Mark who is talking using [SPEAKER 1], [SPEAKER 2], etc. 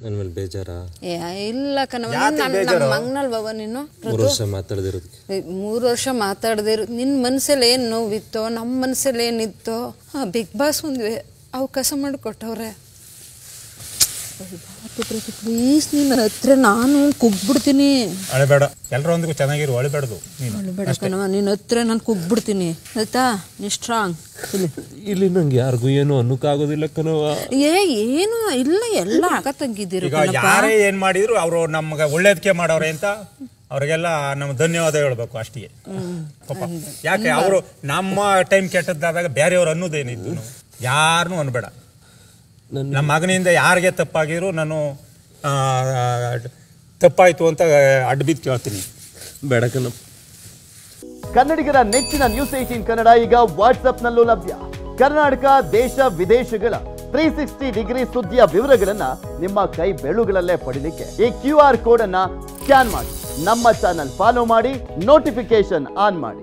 [SPEAKER 1] ನನ್ನ ಮೇಲೆ ಬೇಜಾರಾ?
[SPEAKER 2] ಏ ಇಲ್ಲ ಕಣವ ನಮ್ಮ ಮಂಗ್ನಲ್ ಬಾಬಾ ನೀನು?
[SPEAKER 1] ಮೂರು ವರ್ಷ ಮಾತಾಡದಿರೋದಕ್ಕೆ
[SPEAKER 2] ಏ, ಮೂರು ವರ್ಷ ಮಾತಾಡದೇ ಇರೋ ನಿನ್ನ ಮನಸ್ಸಲ್ಲಿ ಏನು ನೋವಿತ್ತೋ ನಮ್ಮ ಮನಸ್ಸಲ್ಲಿ ಏನಿತ್ತೋ ಹಾಂ ಬಿಗ್ ಬಾಸ್ ಒಂದು ಅವಕಾಶ ಮಾಡಿಕೊಟ್ಟವ್ರೆ. ಪ್ಲೀಸ್ ನಿನ್ನ ಹತ್ರ ನಾನು ಕುಗ್ಬಿಡ್ತೀನಿ.
[SPEAKER 3] ಅಳಬೇಡ. ಎಲ್ಲರೊಂದಿಗೂ ಚೆನ್ನಾಗಿರು ಅಳಬೇಡ್ದು ನೀನು.
[SPEAKER 2] ಅಳ್ಬೇಡ ಕಣವ ನಿನ್ನ ಹತ್ರ ನಾನು ಕುಗ್ಬಿಡ್ತೀನಿ. ಆಯ್ತಾ? ನೀ ಸ್ಟ್ರಾಂಗ್ ಇಲ್ಲಿ.
[SPEAKER 1] ಇಲ್ಲಿ ನಂಗೆ ಯಾರಿಗೂ ಏನು ಅನ್ನಕ್ಕಾಗೋದಿಲ್ಲ ಕಣವ
[SPEAKER 2] ಏ ಏನು ಇಲ್ಲ ಎಲ್ಲ ಆಗತ್ತಂಗಿದ್ದೀರಿ
[SPEAKER 3] ಈಗ ಯಾರೇ ಏನ್ ಮಾಡಿದ್ರು ಅವರು ನಮ್ಗೆ ಒಳ್ಳೇದಕ್ಕೆ ಮಾಡವ್ರೆ ಅಂತ ಅವ್ರಿಗೆಲ್ಲ ನಮ್ಮ ಧನ್ಯವಾದ ಹೇಳ್ಬೇಕು ಅಷ್ಟೇ ಪಾಪ. ಯಾಕೆ ಅವರು ನಮ್ಮ ಟೈಮ್ ಕೆಟ್ಟದ್ದಾದಾಗ ಬೇರೆಯವ್ರು ಅನ್ನೋದೇನಿದ್ದು ಯಾರನ್ನೂ ಅನ್ಬೇಡ.
[SPEAKER 1] ನನ್ನ
[SPEAKER 3] ನಮ್ಮ ಮಗನಿಂದ ಯಾರಿಗೆ ತಪ್ಪಾಗಿದ್ರು ನಾನು ತಪ್ಪಾಯಿತು ಅಂತ ಅಡ್ಬಿದ್ದು ಕೇಳ್ತೀನಿ.
[SPEAKER 1] ಬೇಡ
[SPEAKER 4] ಕನ್ನಡಿಗರ ನೆಚ್ಚಿನ ನ್ಯೂಸ್ ಏಟೀನ್ ಕನ್ನಡ ಈಗ ವಾಟ್ಸ್ಆಪ್ನಲ್ಲೂ ಲಭ್ಯ. ಕರ್ನಾಟಕ ದೇಶ ವಿದೇಶಗಳ ತ್ರೀ ಸಿಕ್ಸ್ಟಿ ಡಿಗ್ರಿ ಸುದ್ದಿಯ ವಿವರಗಳನ್ನ ನಿಮ್ಮ ಕೈ ಬೆಳುಗಳಲ್ಲೇ ಪಡೀಲಿಕ್ಕೆ ಈ ಕ್ಯೂ ಆರ್ ಕೋಡ್ ಅನ್ನ ಸ್ಕ್ಯಾನ್ ಮಾಡಿ. ನಮ್ಮ ಚಾನಲ್ ಫಾಲೋ ಮಾಡಿ ನೋಟಿಫಿಕೇಶನ್ ಆನ್ ಮಾಡಿ.